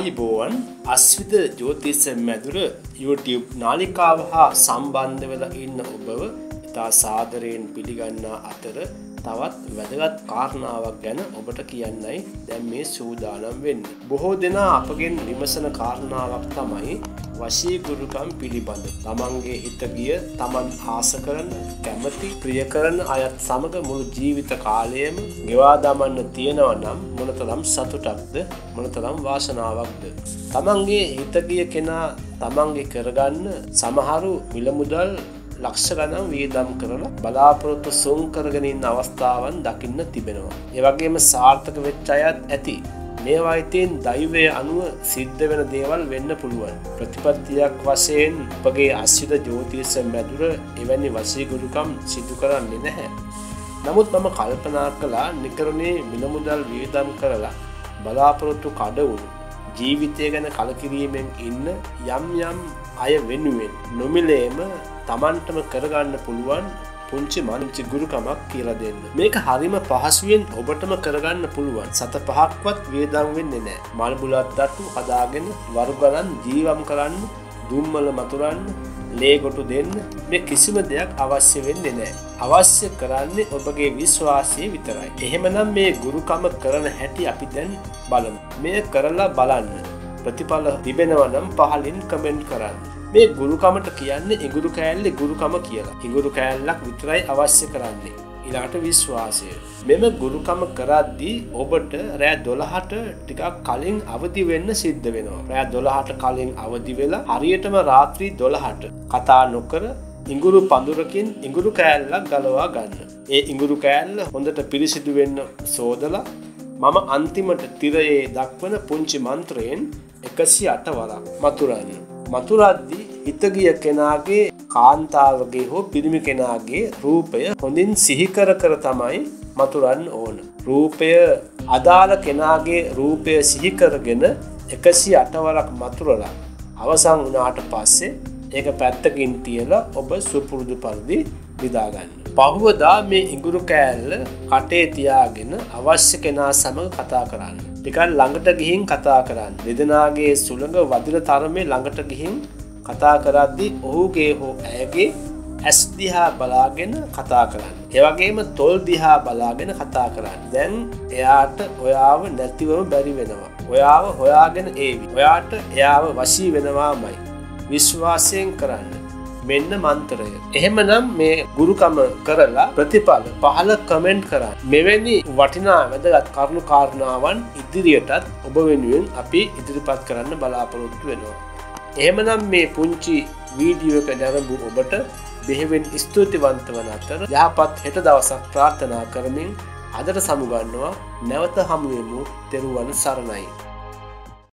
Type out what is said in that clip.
ආයිබෝවන් අස්විත ජෝතිස මැදුර YouTube නාලිකාව හා සම්බන්ධ වෙලා ඉන්න ඔබව ඉතා සාදරයෙන් පිළිගන්නා අතර තවත් වැදගත් කාරණාවක් ගැන ඔබට කියන්නයි දැම් මේ සූදානම් වෙන්න. බොහෝ දෙනා අපගෙන් විමසන කාරණාවක් තමයි වශීගුරුකම් පිළිබඳ. තමන්ගේ හිතගිය තමන් ආස කරන කැමති ප්‍රිය කරන අයත් සමඟ මුළු ජීවිත කාලයම ගෙවා දමන්න තියෙනව නම් මොනතරම් සතුටක්ද මොනතරම් වාසනාවක්ද. තමන්ගේ හිතගිය කෙනා තමන්ගේ කරගන්න සමහරු විලමුදල් ලක්ෂ ගනම් වියදම් කරලා බලාපොරොත්තු සුන් කරගෙනින් අවස්ථාවන් දකින්න තිබෙනවා. ඒවගේම සාර්ථක වෙච්ච අයත් ඇති. මේවායිතයෙන් දෛවය අනුව සිද්ධ වෙන දේවල් වෙන්න පුළුවන්. ප්‍රතිපත්තියක් වශයෙන් උපගේ අස්්‍යද ජෝතිස මැදුර එවැනි වසීගුරුකම් සිදු කරන්නේ නැහැ. නමුත් මම කල්පනා කලා නිකරුණේ මිනමුදල් වියදම් කරලා බලාපොරොත්තු කඩවුණු ජීවිතය ගැන කලකිරීමෙන් ඉන්න යම් යම් අය වෙනුවෙන් නොමිලේම තමන්ටම කරගන්න පුළුවන් පුංචි මංචි ගුරුකමක් කියලා දෙන්න. මේක හරිම පහසුවෙන් ඔබටම කරගන්න පුළුවන්. සත පහක්වත් වියදම් වෙන්නේ නෑ. මල් බුලත් දට්ටු හදාගෙන වරුගලන් ජීවම් කරන්න දුම්මල මතුරන්න ලේගොටු දෙන්න මේ කිසිම දෙයක් අවශ්‍ය වෙන්නේ නෑ. අවශ්‍ය කරන්නේ ඔබගේ විශ්වාසය විතරයි. එහෙමනම් මේ ගුරුකම කරන හැටි අපි දැන් බලමු. මේ කරලා බලන්න. ප්‍රතිඵල තිබෙනවනම් පහලින් කමෙන්ට් කරන්න. මේ ගුරුකමට කියන්නේ ඉගුරු කෑල්ලෙ ගුරුකම කියලා. ඉගුරු කෑල්ලක් විතරයි අවශ්‍ය කරන්නේ. ඉලාට විශ්වාසය. මෙම ගුරුකම කරද්දී ඔබට රෑ දොළහට ටිකක් කලින් අවදි වෙන්න සිද්ධ වෙනවා. රෑ දොළහට කලින් අවදි වෙලා හරියටම රාත්‍රී දොළහට කතා නොකර ඉඟුරු පඳුරකින් ඉඟුරු කෑල්ලක් ගලවා ගන්න. ඒ ඉඟුරු කෑල්ල හොඳට පිරිසිදු වෙන්න සෝදලා මම අන්තිමට තිරයේ දක්වන පුංචි මන්ත්‍රයෙන් එකසි අට වරක් මතුරන්න. මතුරද්දි හිතගිය කෙනාගේ කාන්තාවගේ හෝ පිරිමි කෙනාගේ රූපය හොඳින් සිහිකර කර තමයි මතුරන්න ඕන. රූපය අදාළ කෙනාගේ රූපය සිහිකරගෙන එකසි අටවරක් මතුරලා අවසං වනාට පස්සේ ඒක පැත්තකින් තියලා ඔබ සුපුරුදු පරිදි විදාගන්න. පහුවදා මේ ඉඟුරු කෑල්ල කටේ තියාගෙන අවශ්‍ය කෙනා සමඟ කතා කරන්න. ටිකන් ළඟට ගිහින් කතා කරන්න. දෙදනාගේ සුළඟ වදින තරමේ ළඟට ගිහින් කතා කරද්දි ඔහුගේ හෝ ඇයගේ ඇස් දිහා බලාගෙන කතා කරන්න. ඒවගේම තොල් දිහා බලාගෙන කතා කරන්න. දැන් එයාට ඔයාව නැතිවම බැරි වෙනවා. ඔයාව හොයාගෙන ඒවි. ඔයාට එයාව වශී වෙනවාමයි. විශ්වාසයෙන් කරන්න. මෙන්න මන්තරය. එහෙමනම් මේ ගුරුකම කරලා ප්‍රතිඵල පහල කමෙන්ට් කරන්න. මෙවැනි වටිනා වැදගත් කරුණු කාරණාවන් ඉදිරියටත් ඔබ වෙනුවෙන් අපි ඉදිරිපත් කරන්න බලාපොරොත්තු වෙනවා. එහෙමනම් මේ පුංචි වීඩියෝ එක නැරඹු ඔබට බෙහෙවෙන් ස්තුතිවන්ත වන අතර යහපත් හෙට දවසක් ප්‍රාර්ථනා කරමින් අදට සමුගන්නවා නැවත හමුවමු තෙරුවන් සරණයි.